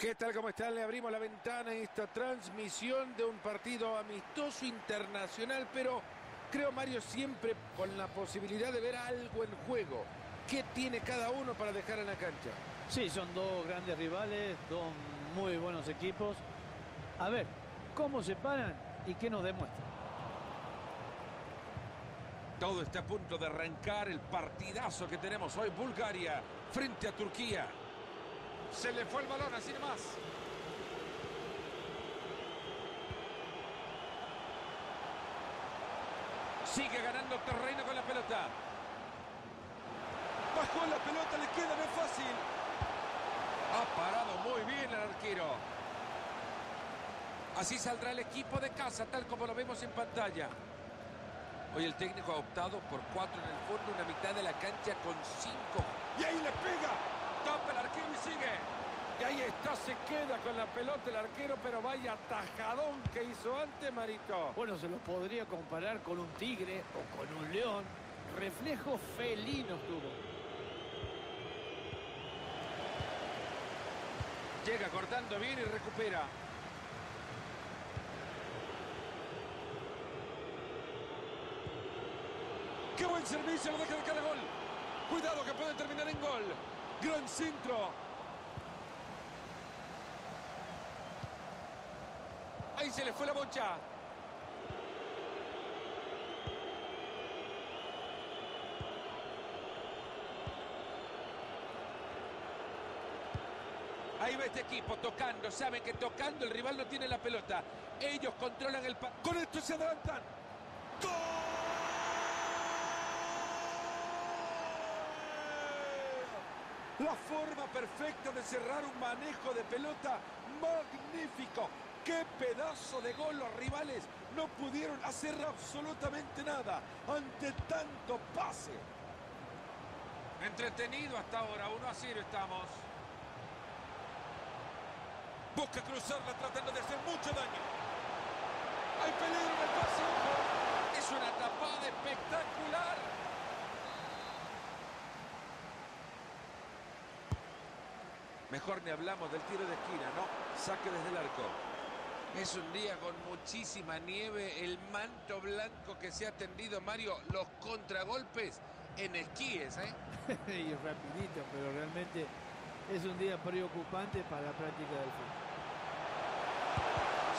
¿Qué tal? ¿Cómo están? Le abrimos la ventana a esta transmisión de un partido amistoso internacional, pero creo, Mario, siempre con la posibilidad de ver algo en juego. ¿Qué tiene cada uno para dejar en la cancha? Sí, son dos grandes rivales, dos muy buenos equipos. A ver, ¿cómo se paran y qué nos demuestran? Todo está a punto de arrancar el partidazo que tenemos hoy. Bulgaria frente a Turquía. Se le fue el balón, así nomás. Sigue ganando terreno con la pelota. Bajó la pelota, le queda, no es fácil. Ha parado muy bien el arquero. Así saldrá el equipo de casa, tal como lo vemos en pantalla. Hoy el técnico ha optado por cuatro en el fondo, una mitad de la cancha con cinco. Y ahí le pega. El arquero y sigue. Y ahí está, se queda con la pelota el arquero, pero vaya tajadón que hizo antes, Marito. Bueno, se lo podría comparar con un tigre o con un león. Reflejos felinos tuvo. Llega cortando bien y recupera. ¡Qué buen servicio! Lo deja de cada gol. Cuidado que puede terminar en gol. Gran centro. Ahí se le fue la bocha. Ahí va este equipo tocando. Saben que tocando el rival no tiene la pelota. Ellos controlan el... Con esto se adelantan. ¡Gol! La forma perfecta de cerrar un manejo de pelota magnífico. ¡Qué pedazo de gol! Los rivales no pudieron hacer absolutamente nada ante tanto pase. Entretenido hasta ahora. 1 a 0 estamos. Busca cruzarla tratando de hacer mucho daño. Hay peligro en el pase. ojo. Es una tapada espectacular. Mejor ni hablamos del tiro de esquina, ¿no? Saque desde el arco. Es un día con muchísima nieve, el manto blanco que se ha tendido, Mario, los contragolpes en esquíes, ¿eh? y rapidito, pero realmente es un día preocupante para la práctica del fútbol.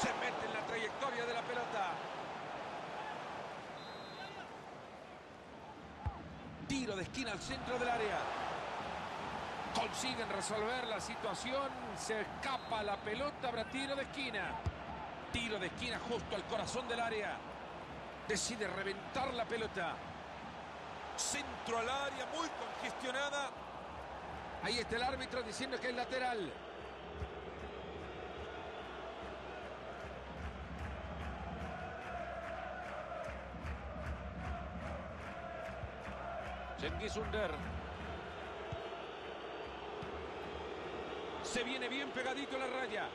Se mete en la trayectoria de la pelota. Tiro de esquina al centro del área. Consiguen resolver la situación. Se escapa la pelota. Habrá tiro de esquina. Tiro de esquina justo al corazón del área. Decide reventar la pelota. Centro al área, muy congestionada. Ahí está el árbitro diciendo que es lateral. Cengiz. Se viene bien pegadito la raya.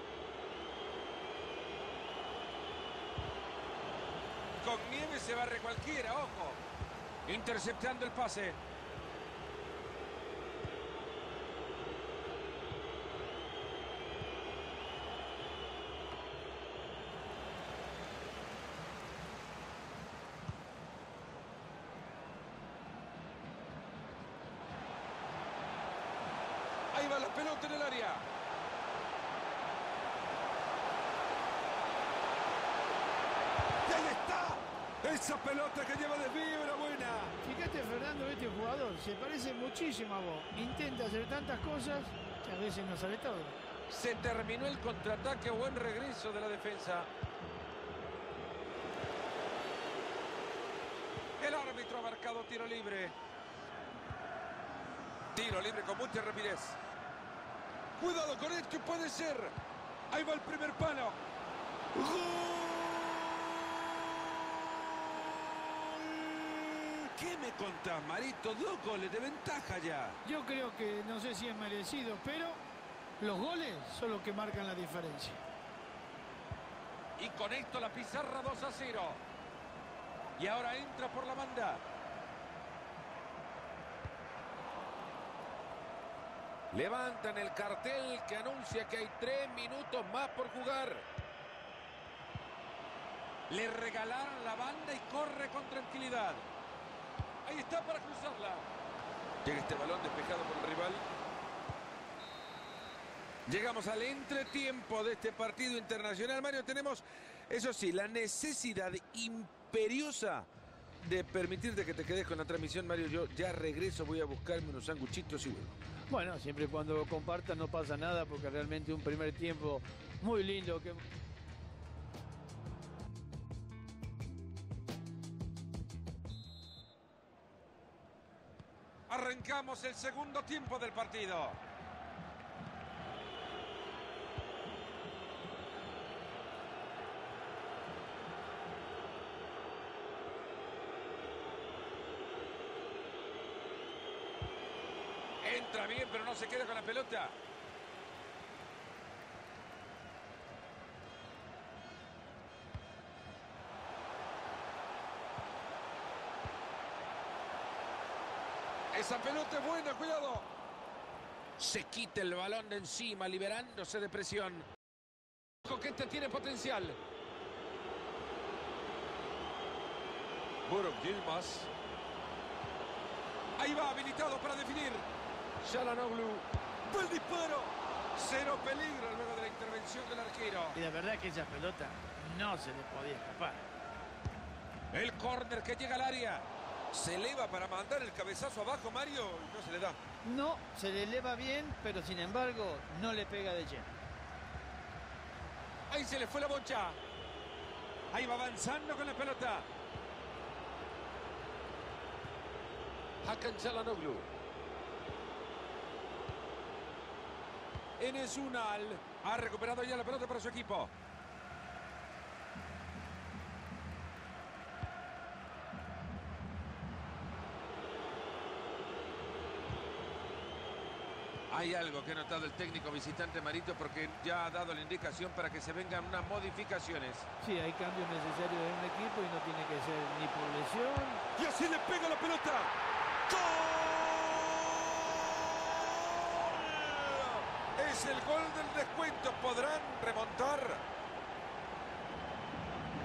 Con nieve se barre cualquiera, ojo. Interceptando el pase. La pelota en el área. Y ahí está. Esa pelota que lleva desvío era buena. Fíjate, Fernando, este jugador se parece muchísimo a vos. Intenta hacer tantas cosas que a veces no sale todo. Se terminó el contraataque. Buen regreso de la defensa. El árbitro ha marcado tiro libre. Tiro libre con mucha rapidez. Cuidado con esto, puede ser. Ahí va el primer palo. ¡Gol! ¿Qué me contás, Marito? Dos goles de ventaja ya. Yo creo que no sé si es merecido, pero los goles son los que marcan la diferencia. Y con esto la pizarra 2 a 0. Y ahora entra por la banda. Levantan el cartel que anuncia que hay tres minutos más por jugar. Le regalaron la banda y corre con tranquilidad. Ahí está para cruzarla. Llega este balón despejado por el rival. Llegamos al entretiempo de este partido internacional. Mario, tenemos, eso sí, la necesidad imperiosa de permitirte que te quedes con la transmisión, Mario. Yo ya regreso, voy a buscarme unos sanguchitos y vuelvo. Bueno, siempre y cuando compartan no pasa nada porque realmente un primer tiempo muy lindo. Que... Arrancamos el segundo tiempo del partido. Entra bien, pero no se queda con la pelota. Esa pelota es buena, cuidado. Se quita el balón de encima, liberándose de presión. Que este tiene potencial. Buruk. Ahí va, habilitado para definir. Shalanoglu. ¡Buen disparo! Cero peligro luego de la intervención del arquero. Y la verdad que esa pelota no se le podía escapar. El córner que llega al área. Se eleva para mandar el cabezazo abajo, Mario, y no se le da. No, se le eleva bien, pero sin embargo no le pega de lleno. Ahí se le fue la bocha. Ahí va avanzando con la pelota. Hakan Çalhanoğlu. Enes Unal ha recuperado ya la pelota para su equipo. Hay algo que ha notado el técnico visitante Marito porque ya ha dado la indicación para que se vengan unas modificaciones. Sí, hay cambios necesarios en un equipo y no tiene que ser ni por lesión. Y así le pega la pelota. ¡Gol! Es el gol del descuento. ¿Podrán remontar?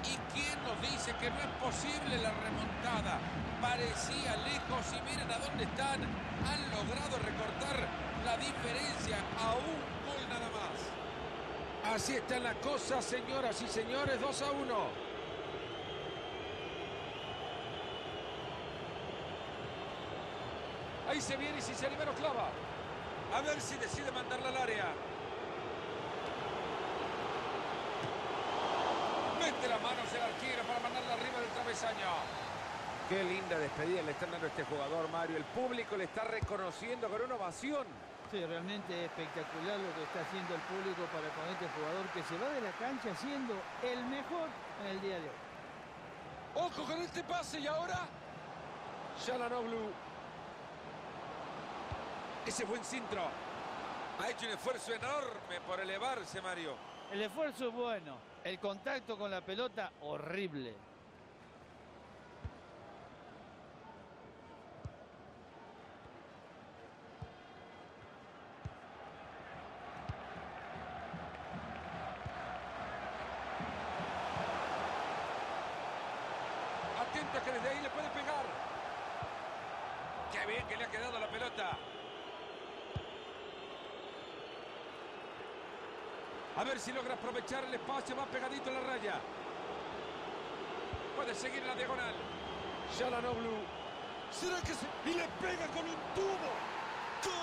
¿Y quién nos dice que no es posible la remontada? Parecía lejos y miren a dónde están. Han logrado recortar la diferencia a un gol nada más. Así está la cosa, señoras y señores, 2 a 1. Ahí se viene y si se lo clava. A ver si decide mandarla al área. Mete las manos el arquero para mandarla arriba del travesaño. Qué linda despedida le están dando a este jugador, Mario. El público le está reconociendo con una ovación. Sí, realmente espectacular lo que está haciendo el público para con este jugador que se va de la cancha siendo el mejor en el día de hoy. Ojo con este pase y ahora Shalanoglu. Ese buen cintro. Ha hecho un esfuerzo enorme por elevarse, Mario. El esfuerzo es bueno, el contacto con la pelota horrible. Atento que desde ahí le puede pegar. Qué bien que le ha quedado la pelota. A ver si logra aprovechar el espacio más pegadito en la raya. Puede seguir la diagonal. Shalanoglu. ¿Será que se... Y le pega con un tubo. ¡Gol!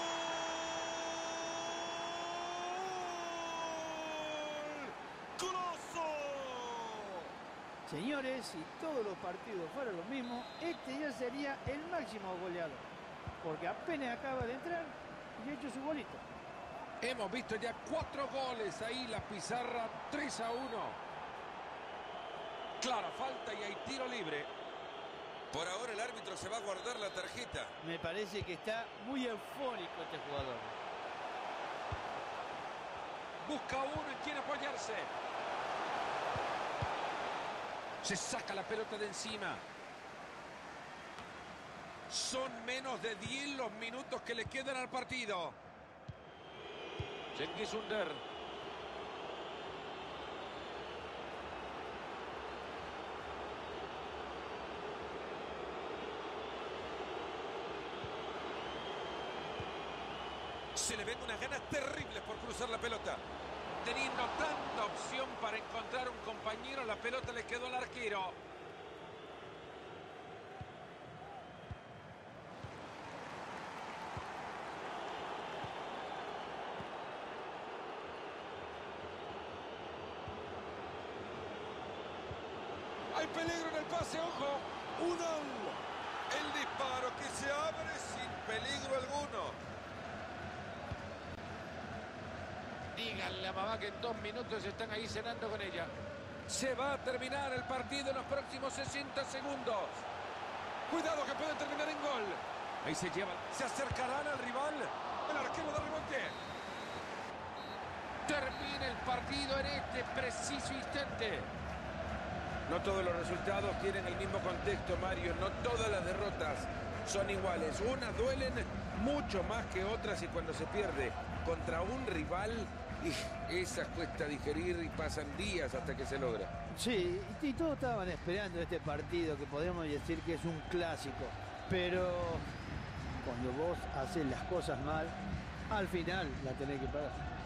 ¡Golazo! Señores, si todos los partidos fueran lo mismo, este ya sería el máximo goleador. Porque apenas acaba de entrar y ha hecho su golito. Hemos visto ya cuatro goles ahí, la pizarra 3 a 1. Clara falta y hay tiro libre. Por ahora el árbitro se va a guardar la tarjeta. Me parece que está muy eufórico este jugador. Busca uno en quien apoyarse. Se saca la pelota de encima. Son menos de 10 los minutos que le quedan al partido. Cengiz. Se le ven unas ganas terribles por cruzar la pelota. Teniendo tanta opción para encontrar un compañero, la pelota le quedó al arquero. 1 1. El disparo que se abre sin peligro alguno. Díganle a mamá que en dos minutos están ahí cenando con ella. Se va a terminar el partido en los próximos 60 segundos. Cuidado que puede terminar en gol. Ahí se llevan. Se acercarán al rival. El arquero de rebote. Termina el partido en este preciso instante. No todos los resultados tienen el mismo contexto, Mario. No todas las derrotas son iguales. Unas duelen mucho más que otras y cuando se pierde contra un rival, esas cuesta digerir y pasan días hasta que se logra. Sí, y todos estaban esperando este partido que podemos decir que es un clásico. Pero cuando vos haces las cosas mal, al final la tenés que pagar.